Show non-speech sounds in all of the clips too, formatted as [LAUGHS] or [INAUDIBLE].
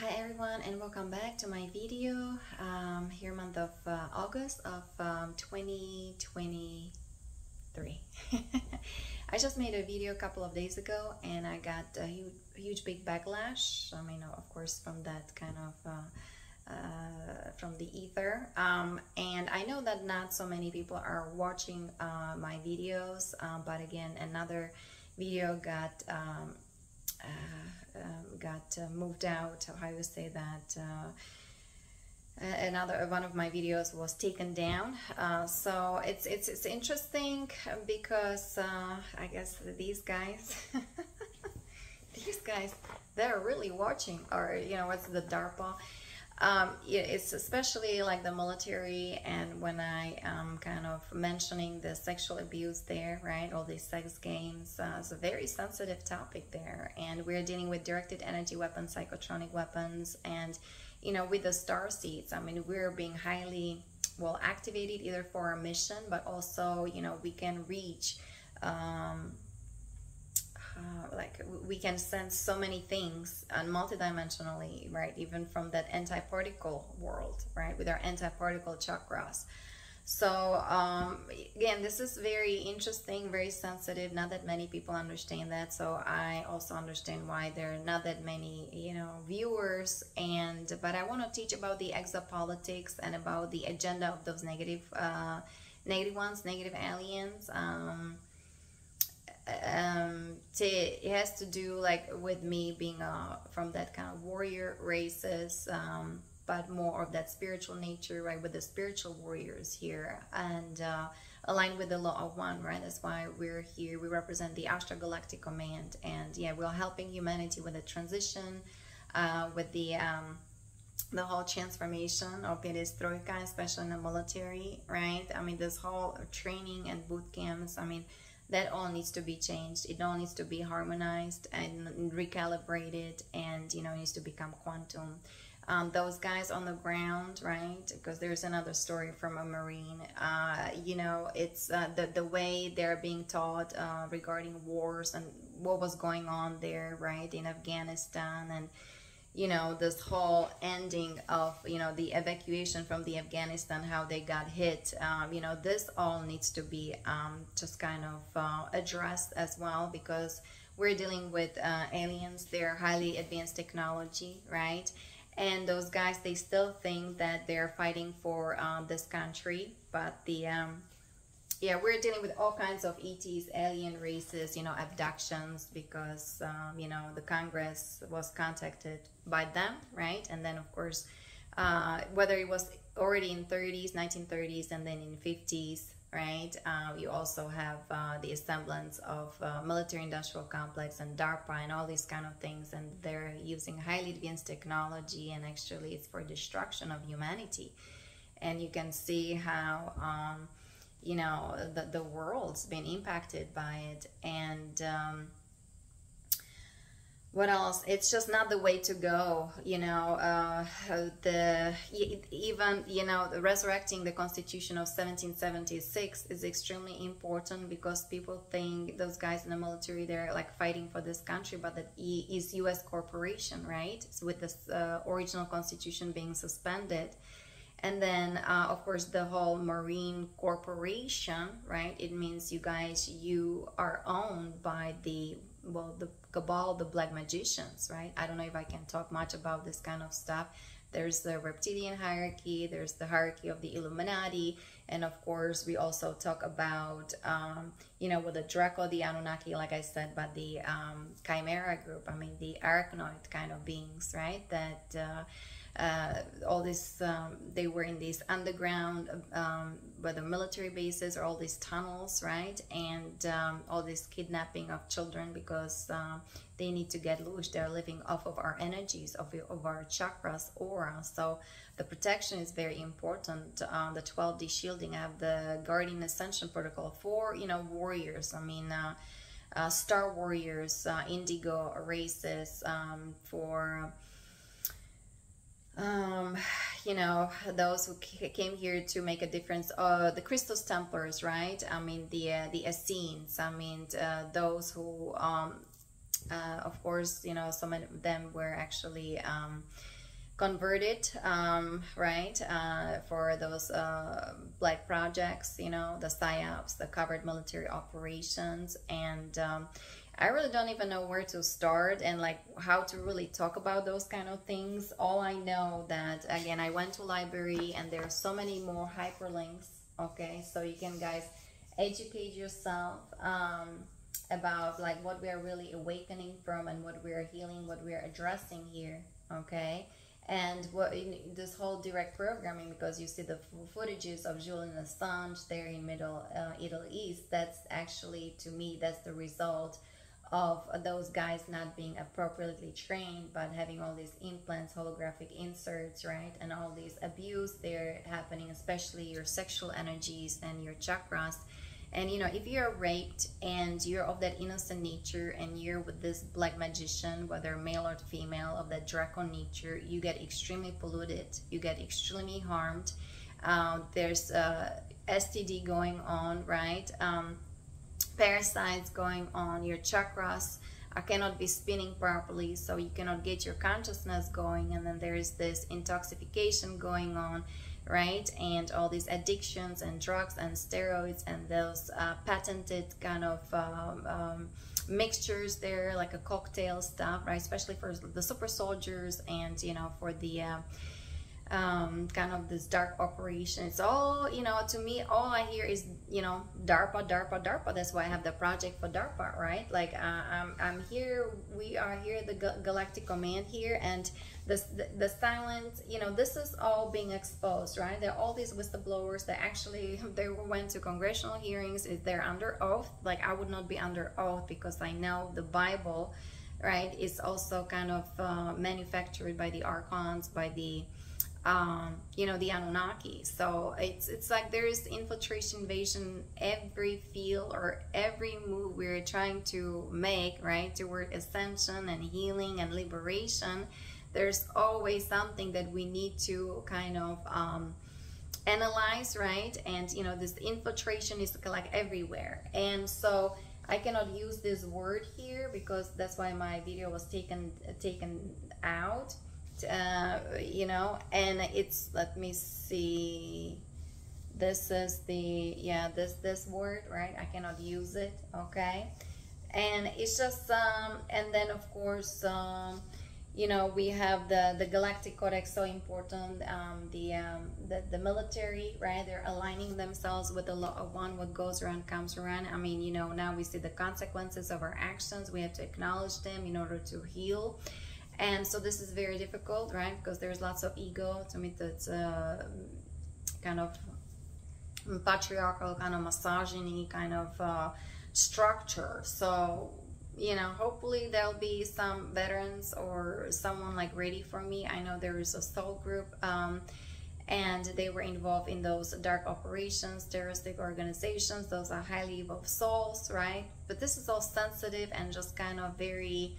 hi everyone and welcome back to my video um, here month of uh, August of um, 2023 [LAUGHS] I just made a video a couple of days ago and I got a huge, huge big backlash. I mean of course from that kind of uh, uh, from the ether. Um, and I know that not so many people are watching uh, my videos um, but again another video got um, got uh, moved out. How would say that uh, another one of my videos was taken down. Uh, so it's it's it's interesting because uh, I guess these guys [LAUGHS] these guys they're really watching or you know what's the DARPA um, it's especially like the military and when I am kind of mentioning the sexual abuse there, right? All these sex games. Uh, it's a very sensitive topic there. And we're dealing with directed energy weapons, psychotronic weapons, and, you know, with the star seeds, I mean, we're being highly, well, activated either for our mission, but also, you know, we can reach, um, uh, like we can sense so many things and multidimensionally, right? Even from that anti-particle world, right? With our anti-particle chakras. So um, again, this is very interesting, very sensitive. Not that many people understand that. So I also understand why there are not that many, you know, viewers. And but I want to teach about the exopolitics and about the agenda of those negative, uh, negative ones, negative aliens. Um, um to, it has to do like with me being uh from that kind of warrior races um but more of that spiritual nature right with the spiritual warriors here and uh aligned with the law of one right that's why we're here we represent the Ashtar Galactic Command and yeah we're helping humanity with the transition uh with the um the whole transformation of perestroika, especially in the military, right? I mean, this whole training and boot camps, I mean, that all needs to be changed. It all needs to be harmonized and recalibrated and you know needs to become quantum. Um, those guys on the ground right? Because there's another story from a marine. Uh, you know it's uh, the, the way they're being taught uh, regarding wars and what was going on there right in afghanistan and you know this whole ending of you know the evacuation from the afghanistan how they got hit um, you know this all needs to be um, just kind of uh, addressed as well because we're dealing with uh, aliens. They're highly advanced technology right? And those guys they still think that they're fighting for uh, this country but the um, yeah, we're dealing with all kinds of ETs, alien races, you know, abductions, because, um, you know, the Congress was contacted by them, right? And then, of course, uh, whether it was already in 30s, 1930s, and then in 50s, right? Uh, you also have uh, the semblance of uh, military-industrial complex and DARPA and all these kind of things, and they're using highly advanced technology, and actually it's for destruction of humanity. And you can see how... Um, you know the, the world's been impacted by it. And um, what else? It's just not the way to go you know uh, the even you know resurrecting the constitution of 1776 is extremely important because people think those guys in the military they're like fighting for this country but that is u.s corporation right? So with this uh, original constitution being suspended and then uh, of course the whole marine corporation right? It means you guys you are owned by the well the cabal the black magicians right? I don't know if i can talk much about this kind of stuff. There's the reptilian hierarchy there's the hierarchy of the illuminati and of course we also talk about um, you know with the draco the anunnaki like i said but the um, chimera group i mean the arachnoid kind of beings right? That uh, uh, all this um, they were in these underground um, whether military bases or all these tunnels right? And um, all this kidnapping of children because uh, they need to get loose. They're living off of our energies of, of our chakras aura. So the protection is very important. Uh, the 12d shielding have the guardian ascension protocol for you know warriors. I mean uh, uh, star warriors uh, indigo races um, for um, you know, those who came here to make a difference. Uh, the Christos Templars, right? I mean, the uh, the Essenes. I mean, uh, those who um, uh, of course, you know, some of them were actually um, converted, um, right, uh, for those uh, black projects, you know, the PSYOPs, the covert military operations. And um, I really don't even know where to start and like how to really talk about those kind of things. All I know that, again, I went to library and there are so many more hyperlinks, okay, so you can guys educate yourself. Um, about like what we are really awakening from and what we are healing, what we are addressing here, okay? And what this whole direct programming, because you see the footages of Julian Assange there in Middle uh, Middle East, that's actually to me that's the result of those guys not being appropriately trained, but having all these implants, holographic inserts, right, and all these abuse there happening, especially your sexual energies and your chakras and you know, if you're raped and you're of that innocent nature and you're with this black magician, whether male or female, of that draco nature, you get extremely polluted, you get extremely harmed. Um, there's uh, STD going on, right? Um, parasites going on, your chakras I cannot be spinning properly, so you cannot get your consciousness going, and then there's this intoxication going on right? And all these addictions and drugs and steroids and those uh, patented kind of um, um, mixtures there, like a cocktail stuff, right? Especially for the super soldiers and, you know, for the uh, um, kind of this dark operation. It's all, you know, to me, all I hear is, you know, DARPA, DARPA, DARPA. That's why I have the project for DARPA, right? Like, uh, I'm, I'm here, we are here, the Galactic Command here, and the, the, the silent, you know, this is all being exposed, right? There are all these whistleblowers that actually, [LAUGHS] they went to congressional hearings, they're under oath. Like, I would not be under oath because I know the Bible, right, is also kind of uh, manufactured by the archons, by the um, you know, the Anunnaki. So it's it's like there is infiltration invasion every field or every move we're trying to make, right, toward ascension and healing and liberation. There's always something that we need to kind of um, analyze, right? And you know, this infiltration is like everywhere, and so. I cannot use this word here because that's why my video was taken taken out uh, you know, and it's, let me see, this is the, yeah, this, this word, right? I cannot use it, okay? And it's just, um, and then of course, um, you know, we have the, the Galactic Codex, so important, um, the, um, the, the military, right? They're aligning themselves with the law of one, what goes around comes around. I mean, you know, now we see the consequences of our actions. We have to acknowledge them in order to heal and so this is very difficult right? Because there's lots of ego to me that's uh, kind of patriarchal kind of misogyny kind of uh, structure. So you know hopefully there'll be some veterans or someone like ready for me. I know there is a soul group um, and they were involved in those dark operations terroristic organizations. Those are highly evolved souls right? But this is all sensitive and just kind of very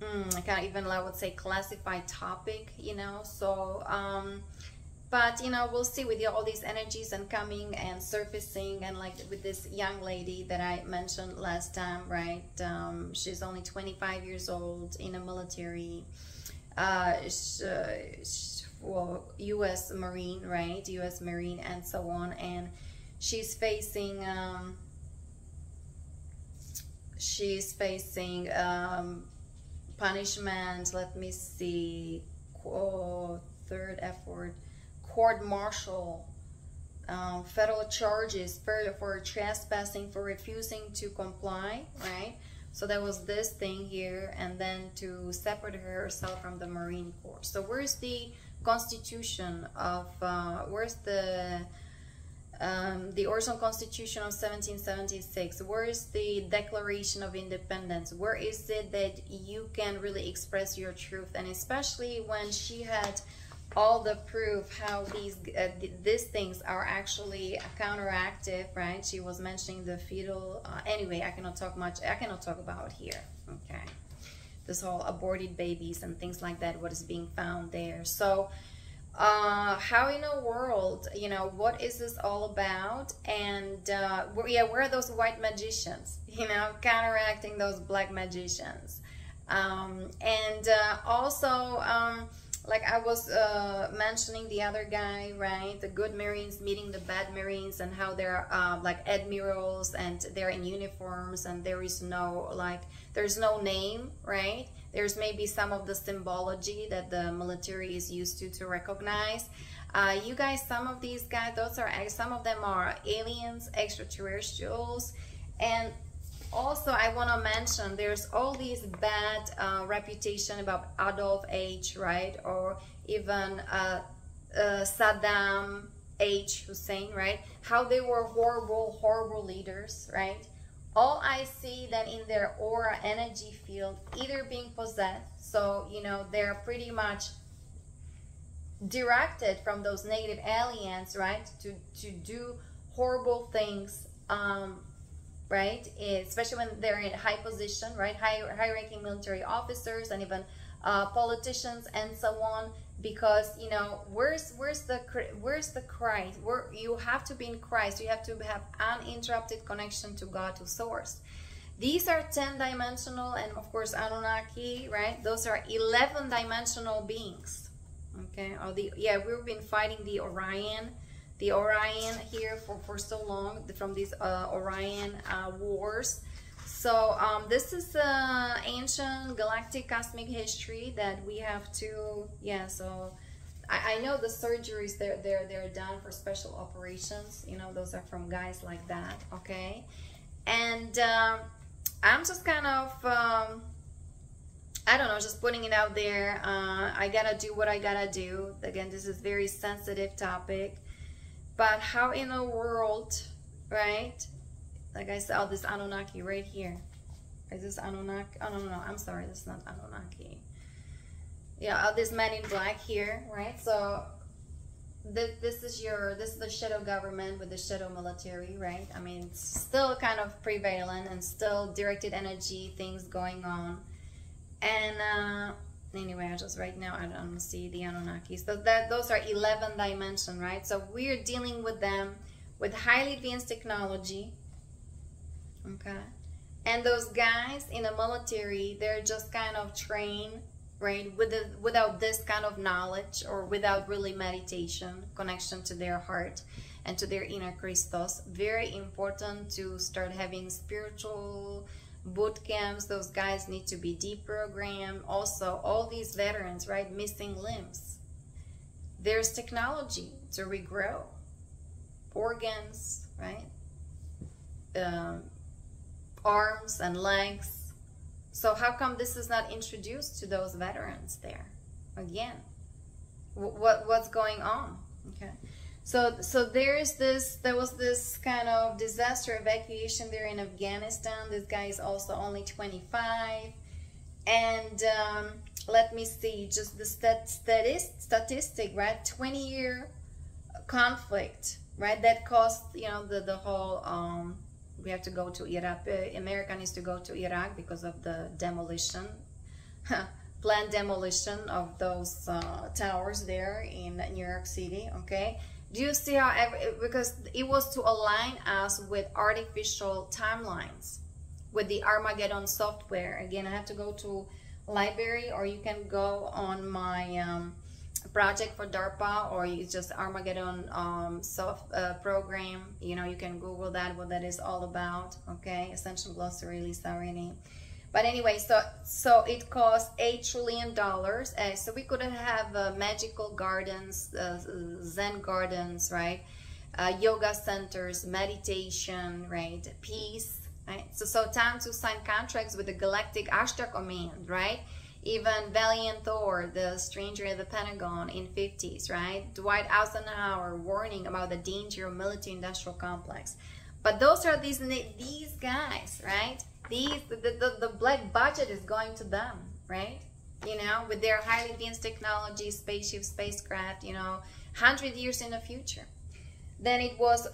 mm, can't even I would say classified topic, you know. So, um, but you know, we'll see with all these energies and coming and surfacing, and like with this young lady that I mentioned last time, right? Um, she's only 25 years old in a military. Uh, she, she, well, U.S. Marine, right? U.S. Marine, and so on, and she's facing. Um, she's facing um, punishment. Let me see. Oh, third effort court martial. Um, federal charges. For, for trespassing for refusing to comply right? So that was this thing here. And then to separate herself from the marine corps. So where's the constitution of uh, where's the um, the Orson Constitution of 1776? Where is the Declaration of Independence? Where is it that you can really express your truth? And especially when she had all the proof how these uh, th these things are actually counteractive, right? She was mentioning the fetal. Uh, anyway, I cannot talk much. I cannot talk about here. Okay, this whole aborted babies and things like that. What is being found there? So uh, how in the world, you know, what is this all about? And uh, yeah, where are those white magicians, [LAUGHS] you know, counteracting those black magicians? Um, and uh, also, um, like I was uh, mentioning the other guy, right? The good Marines meeting the bad Marines and how they're uh, like admirals and they're in uniforms and there is no like there's no name, right? There's maybe some of the symbology that the military is used to to recognize. Uh, you guys, some of these guys, those are some of them are aliens, extraterrestrials, and also I want to mention there's all these bad uh, reputation about Adolf H, right, or even uh, uh, Saddam H Hussein, right? How they were horrible, horrible leaders, right? All I see that in their aura energy field, either being possessed, so you know they're pretty much directed from those negative aliens, right, to to do horrible things um, right? Especially when they're in high position, right? High, high-ranking military officers and even uh, politicians and so on. Because you know, where's where's the where's the Christ? Where you have to be in Christ. You have to have uninterrupted connection to God, to Source. These are 10 dimensional, and of course Anunnaki, right? Those are 11 dimensional beings. Okay, the yeah, we've been fighting the Orion the Orion here for, for so long from these uh, Orion uh, wars. So um, this is uh, ancient galactic cosmic history that we have to, yeah, so I, I know the surgeries, they're, they're, they're done for special operations. You know, those are from guys like that, okay? And um, I'm just kind of, um, I don't know, just putting it out there. Uh, I gotta do what I gotta do. Again, this is very sensitive topic. But how in the world, right? Like I said, oh, this Anunnaki right here. Is this Anunnaki? Oh, no, no, no. I'm sorry. This is not Anunnaki. Yeah, oh, this man in black here, right? So this, this is your, this is the shadow government with the shadow military, right? I mean, it's still kind of prevalent and still directed energy things going on. And, uh, anyway, I just right now I don't see the Anunnaki. So that those are 11 dimension, right? So we're dealing with them with highly advanced technology. Okay. And those guys in the military, they're just kind of trained, right, with the, without this kind of knowledge or without really meditation, connection to their heart and to their inner Christos. Very important to start having spiritual boot camps those guys need to be deprogrammed. Also all these veterans right missing limbs. There's technology to regrow organs right? Um, arms and legs. So how come this is not introduced to those veterans there? Again what what's going on? Okay so, so there's this, there was this kind of disaster evacuation there in Afghanistan. This guy is also only 25. And um, let me see, just the stat, statist, statistic, right? 20 year conflict, right? That cost, you know, the, the whole, um, we have to go to Iraq. Uh, America needs to go to Iraq because of the demolition, [LAUGHS] planned demolition of those uh, towers there in New York City, okay? Do you see how, every, because it was to align us with artificial timelines, with the Armageddon software. Again, I have to go to library or you can go on my um, project for DARPA or you just Armageddon um, soft uh, program. You know, you can Google that, what that is all about. Okay, Ascension Glossary, Lisa Renee. But anyway, so so it cost eight trillion dollars. Uh, so we couldn't have uh, magical gardens, uh, Zen gardens, right? Uh, yoga centers, meditation, right? Peace, right? So so time to sign contracts with the Galactic Ashtar Command, right? Even Valiant Thor, the stranger at the Pentagon in 50s, right? Dwight Eisenhower warning about the danger of military-industrial complex. But those are these these guys, right? These the, the, the black budget is going to them right you know with their highly advanced technology spaceship spacecraft you know 100 years in the future then it was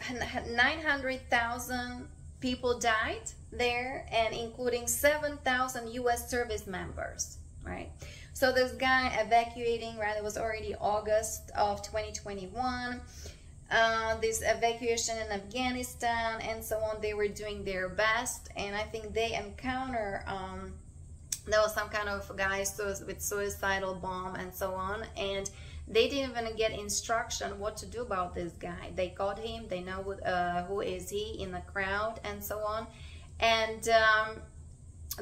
900,000 people died there and including 7,000 US service members right so So this guy evacuating, right? It was already August of 2021. Uh, this evacuation in Afghanistan and so on, they were doing their best. And I think they encounter, um, there was some kind of guys with suicidal bomb and so on. And they didn't even get instruction what to do about this guy. They caught him. They know uh, who is he in the crowd and so on. And um,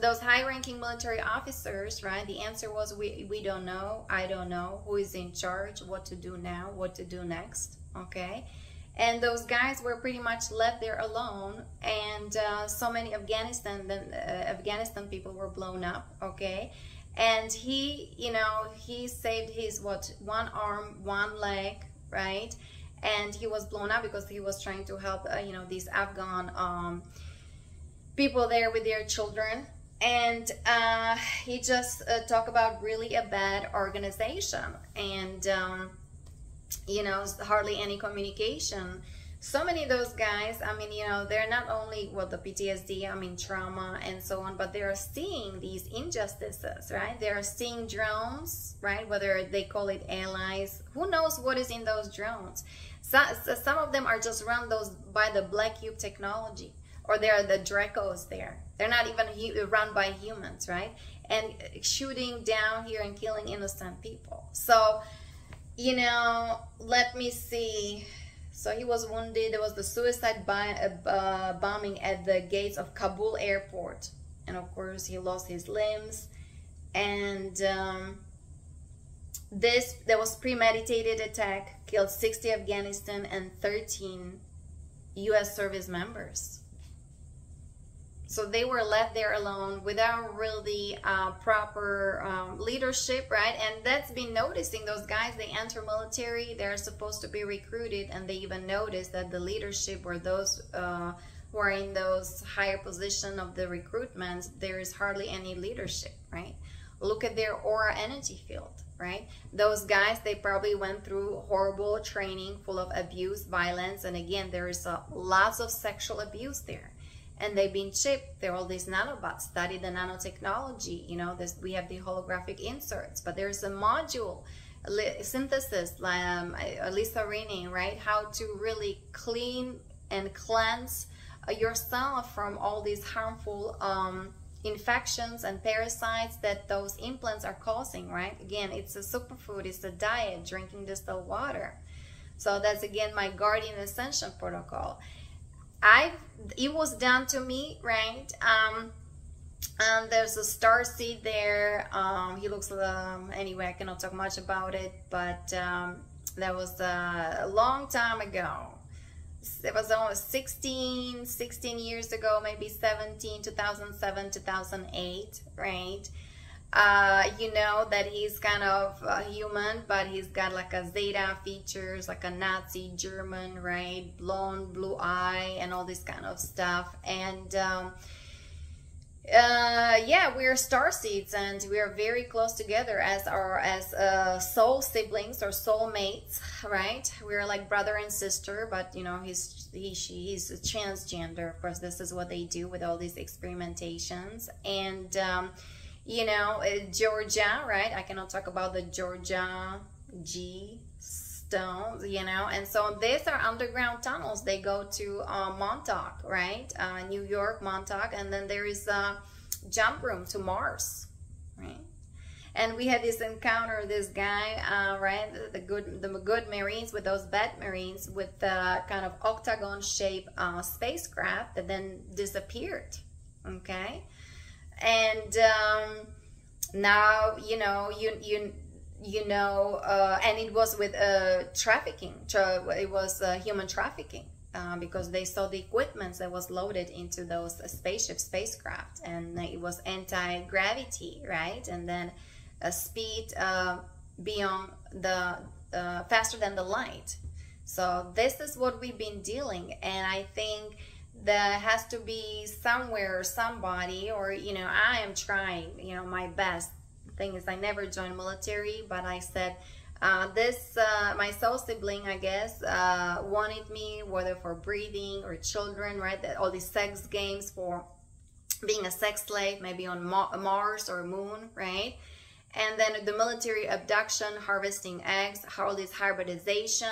those high-ranking military officers, right? The answer was we we don't know. I don't know who is in charge, what to do now, what to do next. Okay. And those guys were pretty much left there alone, and uh, so many Afghanistan uh, Afghanistan people were blown up. Okay, and he you know he saved his what one arm one leg right and he was blown up because he was trying to help uh, you know these afghan um, people there with their children and uh, he just uh, talked about really a bad organization and um, you know hardly any communication so many of those guys, I mean, you know, they're not only well, the PTSD, I mean, trauma and so on, but they're seeing these injustices, right? They're seeing drones, right? Whether they call it allies, who knows what is in those drones? So, so some of them are just run those by the Black Cube technology, or they're the Dracos there. They're not even run by humans, right? And shooting down here and killing innocent people. So, you know, let me see so he was wounded. There was the suicide uh, uh, bombing at the gates of Kabul airport. And of course, he lost his limbs. And um, this, there was premeditated attack, killed 60 Afghanistan and 13 U.S. service members. So they were left there alone without really uh, proper um, leadership, right? And that's been noticing those guys, they enter military, they're supposed to be recruited, and they even notice that the leadership or those uh, who are in those higher position of the recruitment, there is hardly any leadership, right? Look at their aura energy field, right? Those guys, they probably went through horrible training full of abuse, violence, and again, there is lots of sexual abuse there and they've been chipped. There are all these nanobots, study the nanotechnology. You know, this, we have the holographic inserts, but there's a module synthesis, um, Lisa Renee, right? How to really clean and cleanse uh, yourself from all these harmful um, infections and parasites that those implants are causing, right? Again, it's a superfood, it's a diet, drinking distilled water. So that's again my Guardian Ascension protocol. I it was done to me, right? Um, and there's a star seed there. Um, he looks um, anyway. I cannot talk much about it, but um, that was uh, a long time ago. It was almost 16, 16 years ago, maybe 17, 2007, 2008, right? Uh, you know that he's kind of human, but he's got like a Zeta features, like a Nazi German, right? Blonde, blue eye, and all this kind of stuff. And um, uh, yeah, we're star seeds, and we are very close together as our as uh, soul siblings or soul mates, right? We're like brother and sister, but you know he's he she he's a transgender. Of course, this is what they do with all these experimentations, and. Um, you know, uh, Georgia, right? I cannot talk about the Georgia G stones, you know, and so these are underground tunnels. They go to uh, Montauk, right? Uh, New York, Montauk, and then there is a jump room to Mars, right? And we had this encounter, this guy, uh, right? The, the, good, the good Marines with those bad Marines with the kind of octagon-shaped uh, spacecraft that then disappeared. Okay, and um, now you know you you you know uh, and it was with uh, trafficking. It was uh, human trafficking uh, because they saw the equipment that was loaded into those spaceship spacecraft and it was anti-gravity right? And then a speed uh, beyond the uh, faster than the light. So this is what we've been dealing and i think there has to be somewhere somebody or you know i am trying you know my best thing is i never joined military but i said uh, this uh, my soul sibling i guess uh, wanted me whether for breathing or children right that all these sex games for being a sex slave maybe on Ma mars or moon right and then the military abduction, harvesting eggs, all this hybridization.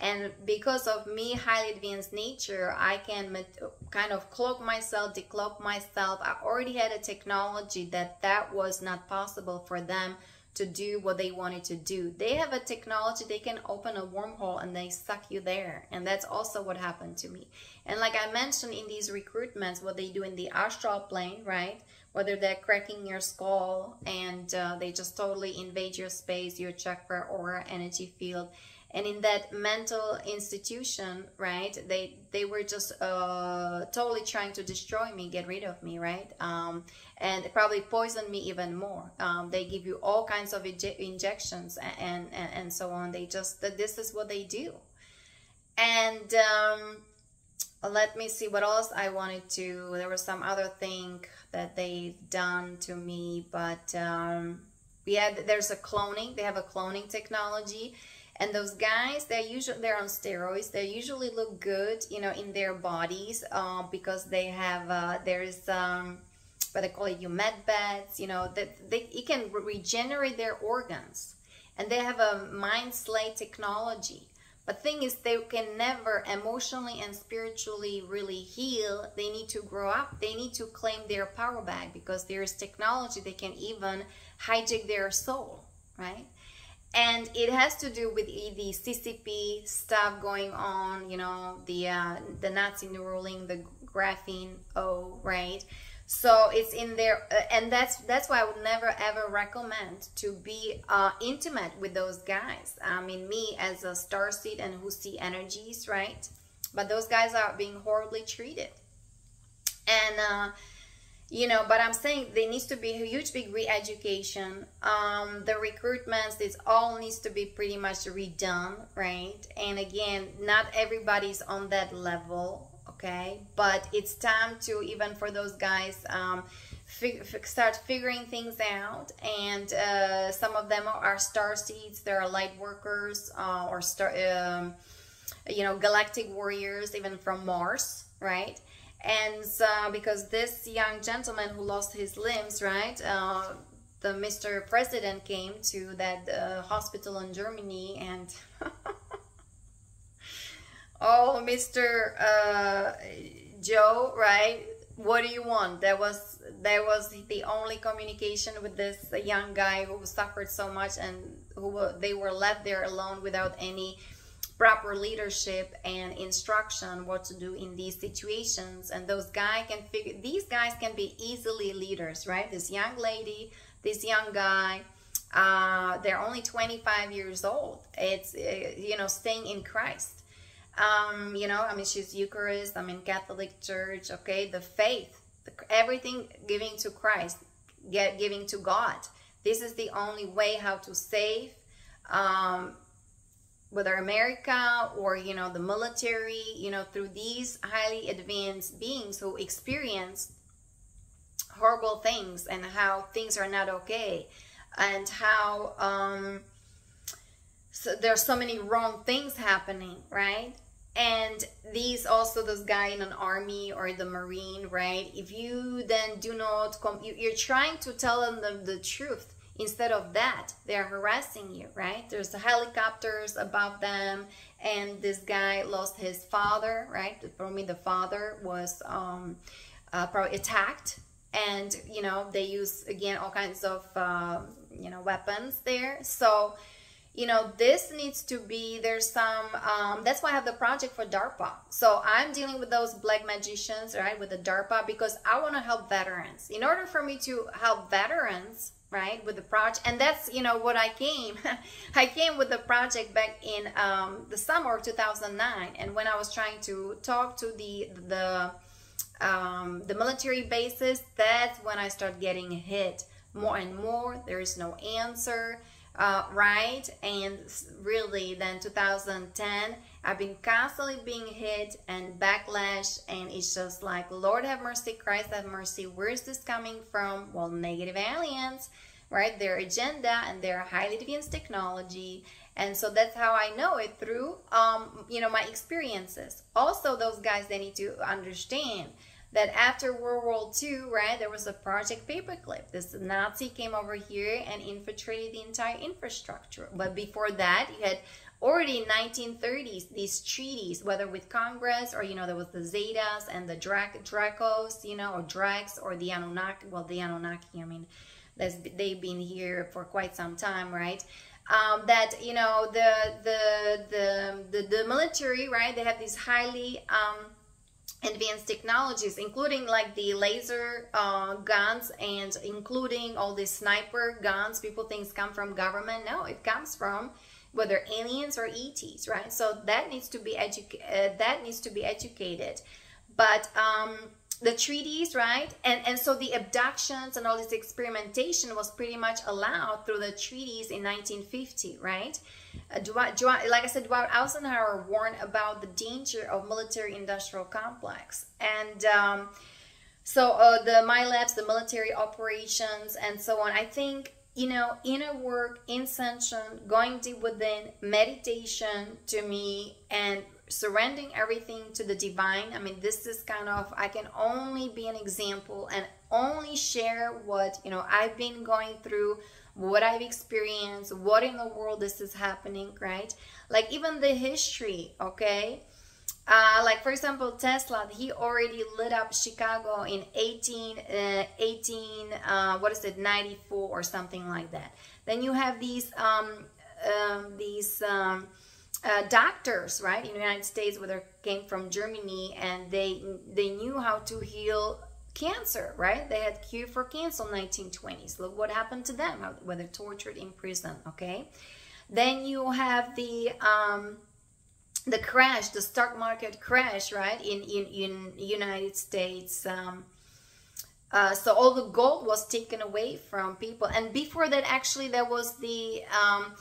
And because of me highly advanced nature, I can kind of cloak myself, decloak myself. I already had a technology that that was not possible for them to do what they wanted to do. They have a technology, they can open a wormhole and they suck you there. And that's also what happened to me. And like I mentioned in these recruitments, what they do in the astral plane, right? Whether they're cracking your skull and uh, they just totally invade your space, your chakra, or energy field and in that mental institution right they they were just uh, totally trying to destroy me get rid of me right? Um, and probably poison me even more. Um, they give you all kinds of injections and, and and so on. They just this is what they do. And um, let me see what else I wanted to there was some other thing that they've done to me but um, yeah there's a cloning they have a cloning technology and those guys they're usually they're on steroids. They usually look good you know in their bodies uh, because they have uh, there's um what they call it you med beds you know that they it can regenerate their organs. And they have a mind slate technology. But thing is they can never emotionally and spiritually really heal. They need to grow up. They need to claim their power back because there's technology they can even hijack their soul right and it has to do with the CCP stuff going on, you know, the uh, the Nazi ruling, the graphene O, right? So it's in there, uh, and that's that's why I would never ever recommend to be uh, intimate with those guys. I mean, me as a star seed and who see energies, right? But those guys are being horribly treated, and uh, you know but i'm saying there needs to be a huge big re-education um the recruitments this all needs to be pretty much redone right? And again not everybody's on that level okay? But it's time to even for those guys um fig start figuring things out. And uh, some of them are star seeds. They're light workers uh, or star um, you know galactic warriors even from mars right and uh, because this young gentleman who lost his limbs right uh, the mr president came to that uh, hospital in germany and [LAUGHS] oh mr uh, joe right what do you want? That was that was the only communication with this young guy who suffered so much and who they were left there alone without any proper leadership and instruction what to do in these situations. And those guys can figure these guys can be easily leaders right? This young lady this young guy uh, they're only 25 years old. It's uh, you know staying in christ. Um, you know i mean she's eucharist i'm in catholic church okay? The faith the, everything giving to christ get giving to god. This is the only way how to save um, whether America or you know the military, you know through these highly advanced beings who experience horrible things and how things are not okay, and how um, so there's so many wrong things happening, right? And these also those guy in an army or the marine, right? If you then do not come, you're trying to tell them the, the truth Instead of that, they're harassing you, right? There's the helicopters above them, and this guy lost his father, right? For me, the father was um, uh, probably attacked, and you know they use again all kinds of uh, you know weapons there. So you know this needs to be there's some um, that's why i have the project for darpa so i'm dealing with those black magicians right with the darpa because i want to help veterans in order for me to help veterans right with the project and that's you know what i came [LAUGHS] i came with the project back in um, the summer of 2009 and when i was trying to talk to the the um, the military bases that's when i start getting hit more and more. There is no answer uh, right? And really then 2010 i've been constantly being hit and backlash and it's just like lord have mercy christ have mercy. Where's this coming from? Well negative aliens right? Their agenda and their highly advanced technology. And so that's how i know it through um, you know my experiences. Also those guys they need to understand that after World War II, right, there was a Project Paperclip. This Nazi came over here and infiltrated the entire infrastructure. But before that, you had already in 1930s these treaties, whether with Congress or you know there was the Zetas and the Drac Dracos, you know, or Dracs or the Anunnaki. Well, the Anunnaki, I mean, they've been here for quite some time, right? Um, that you know the, the the the the military, right? They have these highly um, advanced technologies, including like the laser uh, guns and including all the sniper guns. People think come from government. No, it comes from whether aliens or ETs, right? So that needs to be edu- uh, that needs to be educated. But um, the treaties, right? And and so the abductions and all this experimentation was pretty much allowed through the treaties in 1950, right? Uh, Dwight, like I said, Dwight Eisenhower warned about the danger of military-industrial complex, and um, so uh, the MILABs, the military operations, and so on. I think you know, inner work, intention, going deep within, meditation to me, and surrendering everything to the divine. I mean, this is kind of, I can only be an example and only share what, you know, I've been going through, what I've experienced, what in the world this is happening, right? Like even the history, okay? Uh, like for example, Tesla, he already lit up Chicago in 18, uh, 18 uh, what is it, 94 or something like that. Then you have these, um, um, these um, uh, doctors, right, in the United States, whether came from Germany, and they they knew how to heal cancer, right? They had cure for cancer in 1920s. Look what happened to them, whether tortured in prison, okay? Then you have the um, the crash, the stock market crash, right, in, in, in United States. Um, uh, so all the gold was taken away from people. And before that, actually, there was the, um,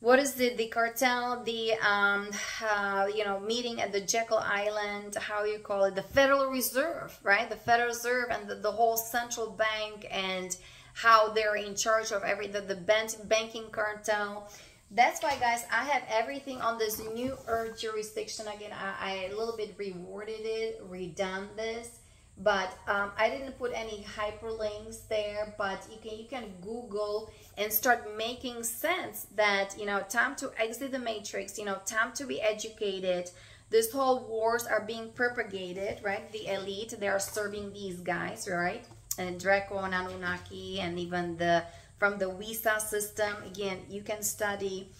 what is the, the cartel, the, um, uh, you know, meeting at the Jekyll Island, how you call it, the Federal Reserve, right? The Federal Reserve and the, the whole central bank and how they're in charge of every, the, the banking cartel that's why guys i have everything on this new earth jurisdiction. Again i, I a little bit rewarded it redone this but um, i didn't put any hyperlinks there but you can you can google and start making sense that you know time to exit the matrix you know time to be educated. This whole wars are being propagated right? The elite they are serving these guys right? And draco and anunnaki and even the from the WISA system. Again, you can study,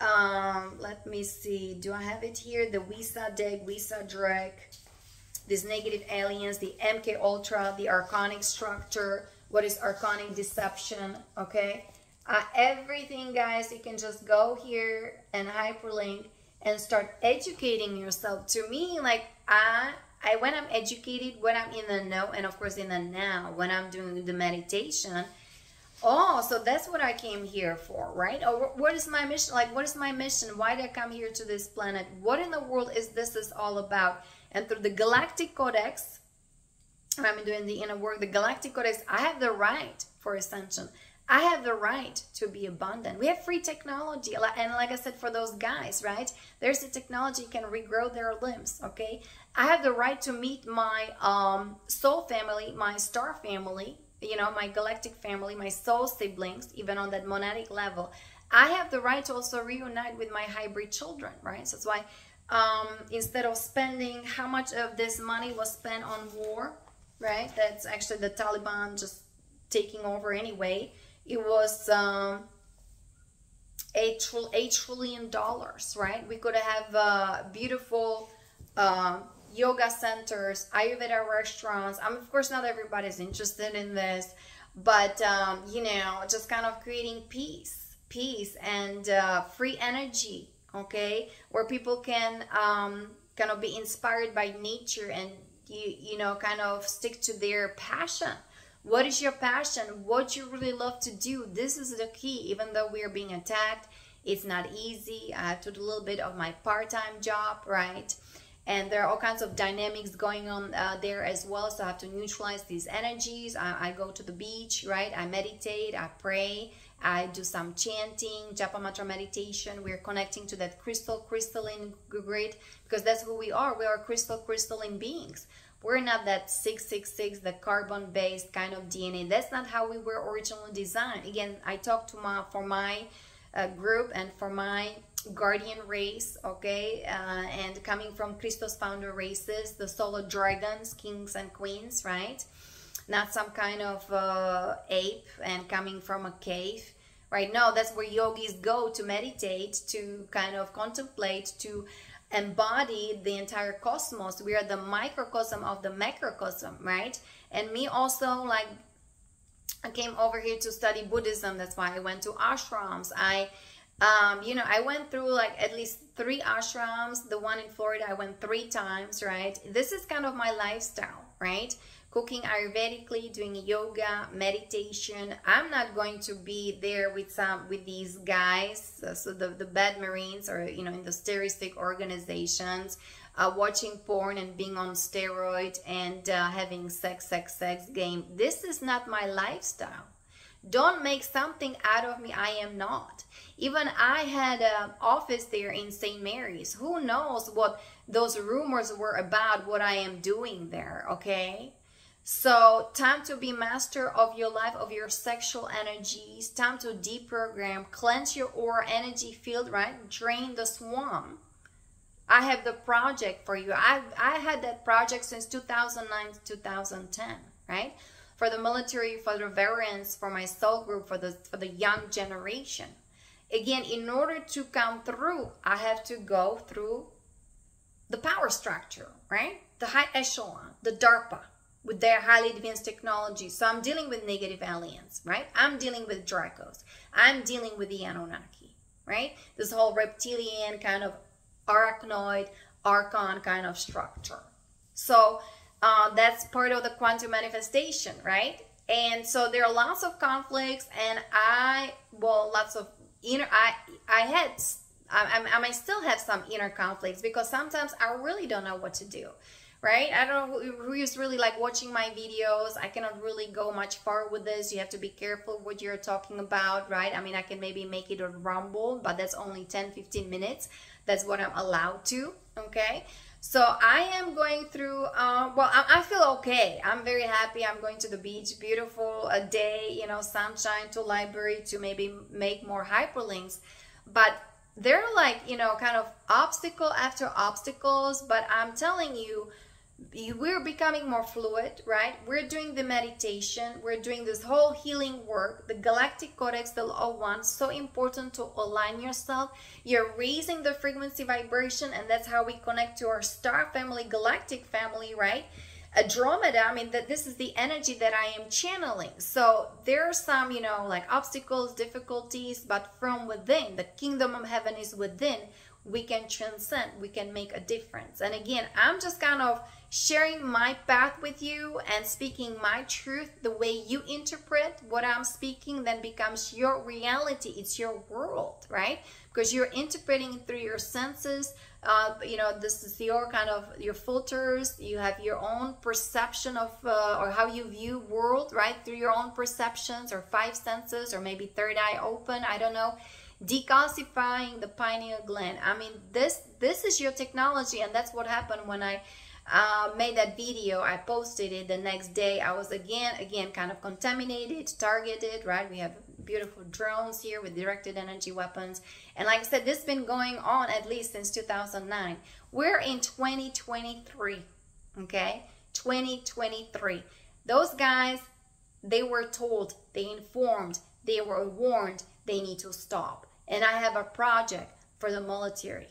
um, let me see, do I have it here? The WISA deck, WISA Drek, these negative aliens, the MK Ultra, the archonic structure, what is archonic deception, okay? Uh, everything, guys, you can just go here and hyperlink and start educating yourself. To me, like, I, I when I'm educated, when I'm in the know, and of course in the now, when I'm doing the meditation, Oh, so that's what I came here for, right? Or what is my mission? Like, what is my mission? Why did I come here to this planet? What in the world is this is all about? And through the Galactic Codex, I'm doing the inner work, the Galactic Codex, I have the right for ascension. I have the right to be abundant. We have free technology. And like I said, for those guys, right? There's the technology can regrow their limbs, okay? I have the right to meet my um, soul family, my star family, you know, my galactic family, my soul siblings, even on that monadic level, I have the right to also reunite with my hybrid children, right? So that's why um, instead of spending how much of this money was spent on war, right? That's actually the Taliban just taking over anyway. It was um, tr eight trillion dollars, right? We could have uh, beautiful uh, yoga centers, Ayurveda restaurants. I'm of course not everybody's interested in this, but um, you know, just kind of creating peace, peace and uh, free energy. Okay, where people can um, kind of be inspired by nature and you you know kind of stick to their passion. What is your passion? What you really love to do? This is the key. Even though we are being attacked, it's not easy. I have to do a little bit of my part-time job, right? And there are all kinds of dynamics going on uh, there as well. So i have to neutralize these energies. I, I, go to the beach right? I meditate i pray i do some chanting japa mantra meditation. We're connecting to that crystal crystalline grid because that's who we are. We are crystal crystalline beings. We're not that 666 the carbon based kind of dna that's not how we were originally designed. Again i talk to my for my uh, group and for my guardian race okay uh, and coming from christos founder races the solar dragons kings and queens right? Not some kind of uh, ape and coming from a cave. Right no that's where yogis go to meditate to kind of contemplate to embody the entire cosmos. We are the microcosm of the macrocosm right? And me also like i came over here to study buddhism. That's why i went to ashrams. I um, you know, I went through like at least three ashrams. The one in Florida, I went three times, right? This is kind of my lifestyle, right? Cooking Ayurvedically, doing yoga, meditation. I'm not going to be there with some with these guys, uh, so the the bad marines or you know in the terroristic organizations, uh, watching porn and being on steroid and uh, having sex, sex, sex game. This is not my lifestyle. Don't make something out of me I am not. Even I had an office there in St. Mary's. Who knows what those rumors were about what I am doing there, okay? So, time to be master of your life, of your sexual energies. Time to deprogram, cleanse your aura energy field, right? Drain the swamp. I have the project for you. I I had that project since 2009 2010, right? For the military, for the veterans, for my soul group, for the for the young generation. Again, in order to come through, I have to go through the power structure, right? The high echelon, the DARPA, with their highly advanced technology. So I'm dealing with negative aliens, right? I'm dealing with Dracos. I'm dealing with the Anunnaki, right? This whole reptilian kind of arachnoid, archon kind of structure. So uh, that's part of the quantum manifestation, right? And so there are lots of conflicts, and I, well, lots of inner, I, I had, I, I might still have some inner conflicts because sometimes I really don't know what to do, right? I don't know who, is really like watching my videos. I cannot really go much far with this. You have to be careful what you're talking about, right? I mean, I can maybe make it a rumble, but that's only 10, 15 minutes. That's what I'm allowed to, okay? So I am going through, uh, well, I, I, feel okay. I'm very happy. I'm going to the beach, beautiful, a day, you know, sunshine to library to maybe make more hyperlinks. But they're like, you know, kind of obstacle after obstacles. But I'm telling you, we're becoming more fluid, right? We're doing the meditation, we're doing this whole healing work, the Galactic Codex, the Law One, so important to align yourself. You're raising the frequency vibration, and that's how we connect to our star family, galactic family, right? Andromeda, I mean, that this is the energy that I am channeling. So there are some, you know, like obstacles, difficulties, but from within, the kingdom of heaven is within we can transcend, we can make a difference. And again, I'm just kind of sharing my path with you and speaking my truth. The way you interpret what I'm speaking then becomes your reality, it's your world, right? Because you're interpreting through your senses. Uh, you know, this is your kind of your filters. You have your own perception of uh, or how you view world, right? Through your own perceptions or five senses or maybe third eye open. I don't know decalcifying the pineal gland. I mean, this this is your technology, and that's what happened when I uh, made that video. I posted it the next day. I was again, again, kind of contaminated, targeted. Right? We have beautiful drones here with directed energy weapons, and like I said, this has been going on at least since 2009. We're in 2023. Okay, 2023. Those guys, they were told, they informed, they were warned they need to stop and I have a project for the military,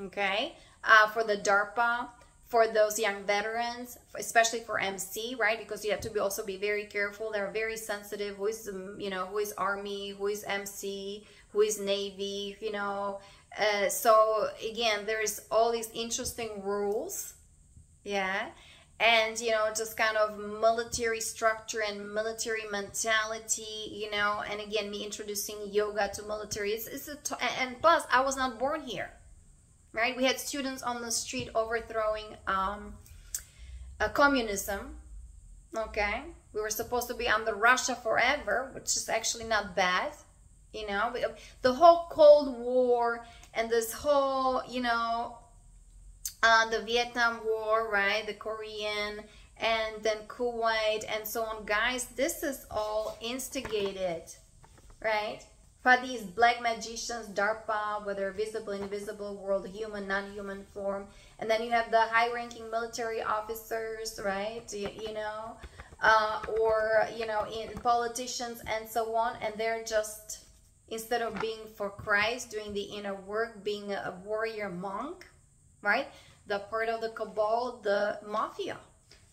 okay? Uh, for the DARPA, for those young veterans, especially for MC, right? Because you have to be also be very careful. They're very sensitive. Who is, you know, who is Army, who is MC, who is Navy, you know. Uh, so again, there's all these interesting rules, yeah and you know just kind of military structure and military mentality you know and again me introducing yoga to military it's, it's a t- and plus i was not born here right we had students on the street overthrowing um, a communism okay we were supposed to be under russia forever which is actually not bad you know the whole cold war and this whole you know uh, the Vietnam War, right? The Korean, and then Kuwait, and so on. Guys, this is all instigated, right? These black magicians, DARPA, whether visible, invisible, world, human, non-human form. And then you have the high-ranking military officers, right? You, you know, uh, or, you know, in politicians and so on. And they're just, instead of being for Christ, doing the inner work, being a warrior monk, right? The part of the cabal, the mafia,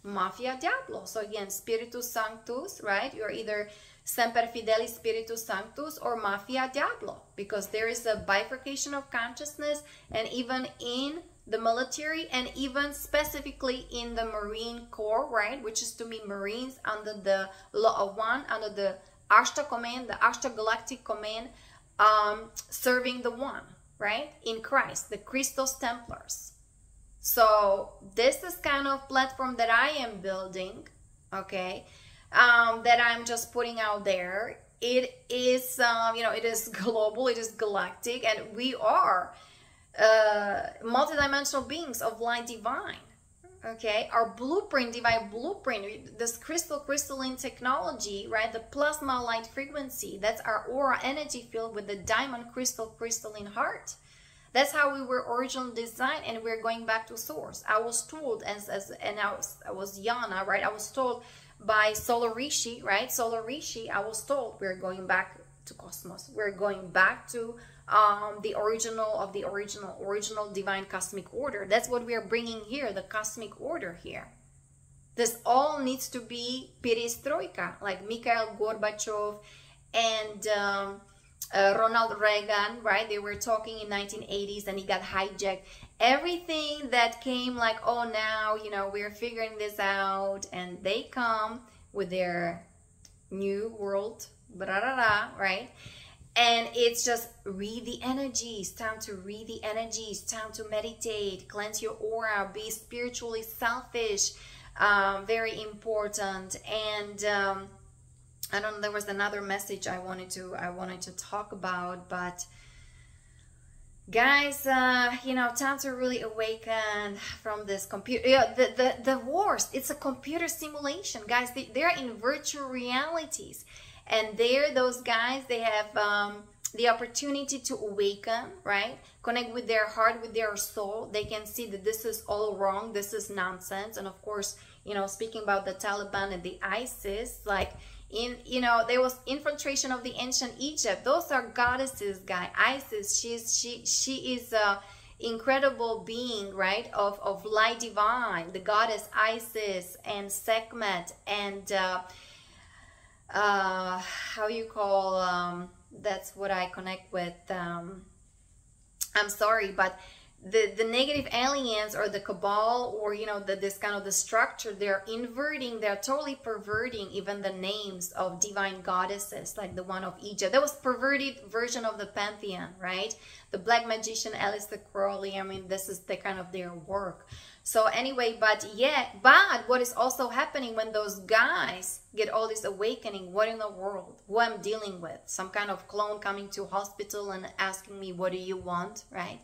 mafia diablo. So again, Spiritus Sanctus, right? You're either Semper Fidelis Spiritus Sanctus or Mafia Diablo because there is a bifurcation of consciousness and even in the military and even specifically in the Marine Corps, right? Which is to me Marines under the Law of One, under the Ashtar Command, the Ashtar Galactic Command, um, serving the One, right? In Christ, the Christos Templars. So this is kind of platform that I am building, okay? Um, that I'm just putting out there. It is, um, you know, it is [LAUGHS] global, it is galactic, and we are uh, multidimensional beings of light divine. Okay, our blueprint, divine blueprint, this crystal crystalline technology, right? The plasma light frequency, that's our aura energy field with the diamond crystal crystalline heart. That's how we were originally designed, and we're going back to source. I was told, as, as and I was, I was Yana, right? I was told by Solar Rishi, right? Solar Rishi, I was told we're going back to cosmos. We're going back to um, the original of the original, original divine cosmic order. That's what we are bringing here, the cosmic order here. This all needs to be perestroika, like Mikhail Gorbachev and um, uh, Ronald Reagan, right? They were talking in 1980s and he got hijacked. Everything that came like, oh, now, you know, we're figuring this out. And they come with their new world, blah, blah, blah, right? and it's just read the energies time to read the energies time to meditate. Cleanse your aura. Be spiritually selfish. Um, very important. And um, i don't know there was another message i wanted to i wanted to talk about but guys uh, you know time to really awaken from this computer yeah, the, the the wars it's a computer simulation. Guys they, they're in virtual realities. And there those guys they have um, the opportunity to awaken right? Connect with their heart with their soul. They can see that this is all wrong this is nonsense. And of course you know speaking about the taliban and the isis like in you know there was infiltration of the ancient egypt those are goddesses guy isis she's she she is a incredible being right of of light divine the goddess isis and sekhmet and uh, uh, how you call um, that's what I connect with. Um, I'm sorry, but the the negative aliens or the cabal or you know the this kind of the structure they're inverting they're totally perverting even the names of divine goddesses like the one of egypt that was perverted version of the pantheon right the black magician Aleister Crowley i mean this is the kind of their work so anyway, but yeah, but what is also happening when those guys get all this awakening, what in the world? Who I'm dealing with? Some kind of clone coming to hospital and asking me, what do you want, right?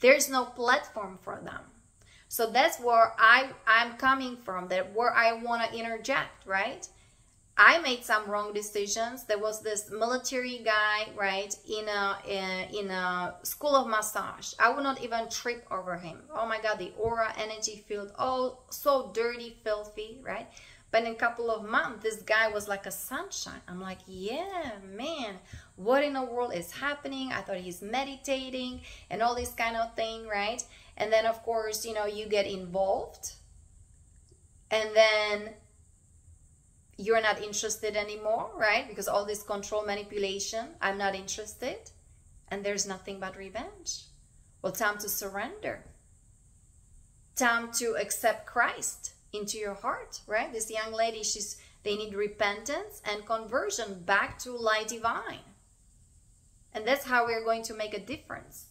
There's no platform for them. So that's where I, I'm coming from, that where I want to interject, right? I made some wrong decisions. There was this military guy, right, in a, eh, in a school of massage. I would not even trip over him. Oh my God, the aura, energy field, all so dirty, filthy, right? But in a couple of months, this guy was like a sunshine. I'm like, yeah, man, what in the world is happening? I thought he's meditating and all this kind of thing, right? And then, of course, you know, you get involved. And then you're not interested anymore, right? Because all this control manipulation, I'm not interested. And there's nothing but revenge. Well, time to surrender. Time to accept Christ into your heart, right? This young lady, she's they need repentance and conversion back to light divine. And that's how we're going to make a difference.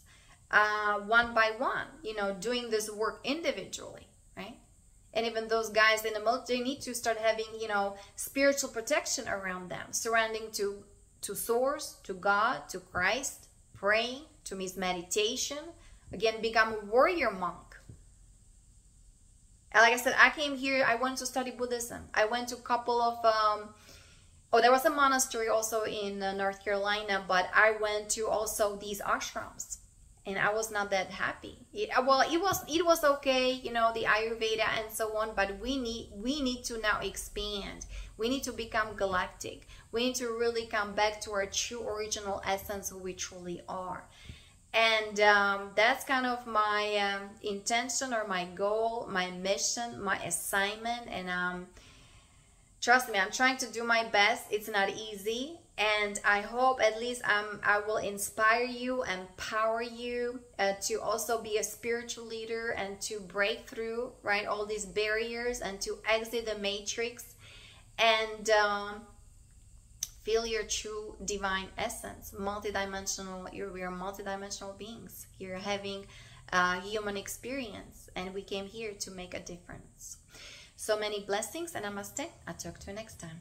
Uh, one by one, you know, doing this work individually, right? and even those guys in the military they need to start having you know spiritual protection around them surrounding to to source to god to christ praying to his meditation again become a warrior monk like I said, I came here, I went to study Buddhism. I went to a couple of, um, oh, there was a monastery also in uh, North Carolina, but I went to also these ashrams and I was not that happy. It, well, it was it was okay, you know, the Ayurveda and so on, but we need we need to now expand. We need to become galactic. We need to really come back to our true original essence, who we truly are and um, that's kind of my um, intention or my goal my mission my assignment. And um, trust me i'm trying to do my best. It's not easy. And i hope at least um, i will inspire you empower you uh, to also be a spiritual leader and to break through right all these barriers and to exit the matrix. And um, feel your true divine essence multidimensional you're we are multidimensional beings. You're having a human experience and we came here to make a difference. So many blessings and namaste. I'll talk to you next time